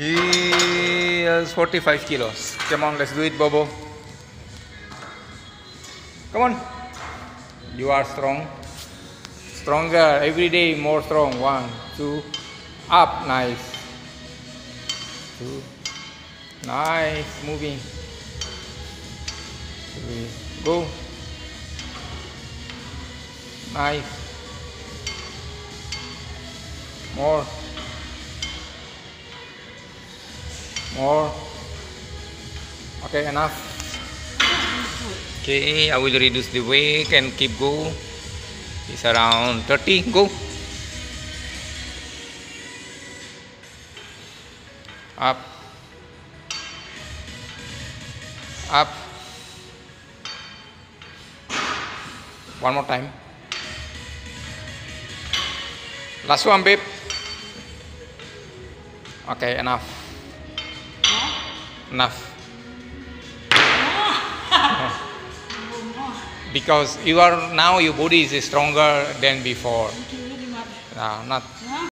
He is 45 kilos. Come on, let's do it, Bobo. Come on. You are strong. Stronger. Every day more strong. One, two. Up. Nice. Two. Nice. Moving. Three. Go. Nice. More. More. Okay, enough. Okay, I will reduce the weight and keep go. It's around 30. Go. Up. Up. One more time. Last one, babe. Okay, enough. Enough. because you are now your body is stronger than before. Thank you very much. No, not